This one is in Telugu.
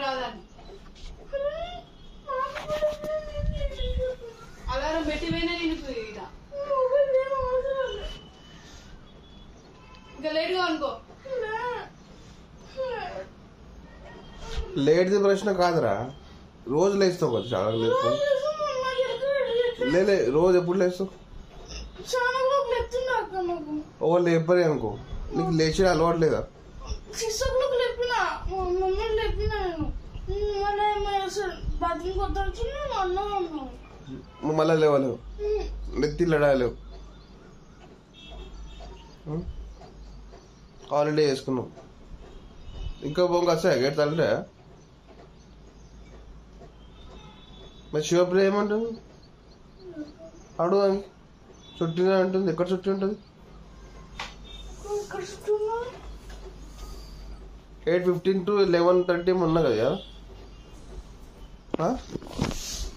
రాదని అలారం పెట్టి పోయినా నేను ఇక ఇంకా లేట్గా అనుకో లేట్ది ప్రశ్న కాదురా రోజు లేస్తావు కదా చాలా లేస్తావు లే లే, రోజు ఎప్పుడు లేస్తావు ఓ లేపరే అనుకో నీకు లేచిన అలవాటు లేదా మా నేను. మళ్ళీ కొత్త అన్నా ఉన్నాను లేవలేవు. నెత్తి లడాలేవు హాలిడే చేసుకున్నావు ఇంకా బొంగ వస్తాయి? గేట్ తల్లే మరి శివప్రియ ఏమంటుంది అడుగు. అని చుట్టినా అంటుంది ఎక్కడ చుట్టి ఉంటుంది? Eight fifteen to eleven thirty ఉన్నా కదా?